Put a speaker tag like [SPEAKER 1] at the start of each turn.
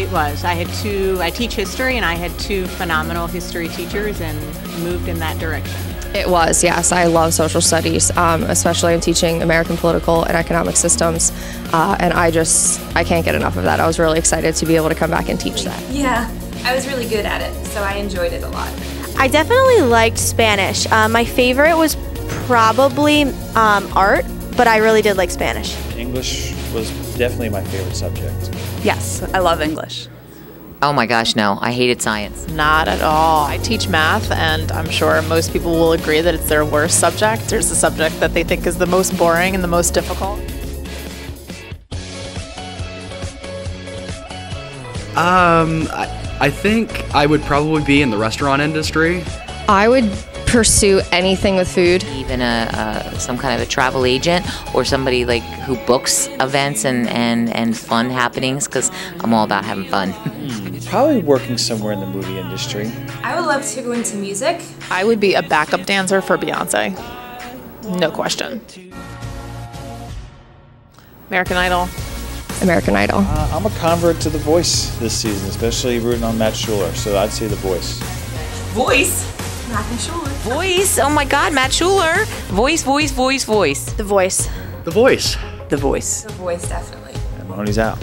[SPEAKER 1] It was. I had two, I teach history, and I had two phenomenal history teachers and moved in that direction.
[SPEAKER 2] It was, yes. I love social studies, um, especially in teaching American political and economic systems. Uh, and I just, I can't get enough of that. I was really excited to be able to come back and teach that.
[SPEAKER 3] Yeah, I was really good at it, so I enjoyed it a lot.
[SPEAKER 4] I definitely liked Spanish. Uh, my favorite was probably um, art, but I really did like Spanish.
[SPEAKER 5] English was definitely my favorite subject.
[SPEAKER 6] Yes, I love English.
[SPEAKER 7] Oh my gosh, no. I hated science.
[SPEAKER 8] Not at all. I teach math, and I'm sure most people will agree that it's their worst subject. There's the subject that they think is the most boring and the most difficult.
[SPEAKER 9] Um, I, I think I would probably be in the restaurant industry.
[SPEAKER 2] I would pursue anything with food.
[SPEAKER 7] Even a, uh, some kind of a travel agent or somebody like who books events and, and, and fun happenings because I'm all about having fun.
[SPEAKER 5] Probably working somewhere in the movie industry.
[SPEAKER 3] I would love to go into music.
[SPEAKER 8] I would be a backup dancer for Beyonce. No question. American Idol.
[SPEAKER 2] American Idol.
[SPEAKER 5] Uh, I'm a convert to The Voice this season, especially rooting on Matt Schuler, so I'd say The Voice.
[SPEAKER 3] Voice. Matthew Schuler.
[SPEAKER 7] Voice. Oh my God, Matt Schuler. Voice, voice, voice, voice.
[SPEAKER 4] The voice.
[SPEAKER 9] The voice.
[SPEAKER 6] The Voice.
[SPEAKER 3] The voice, definitely.
[SPEAKER 5] And Mahoney's out.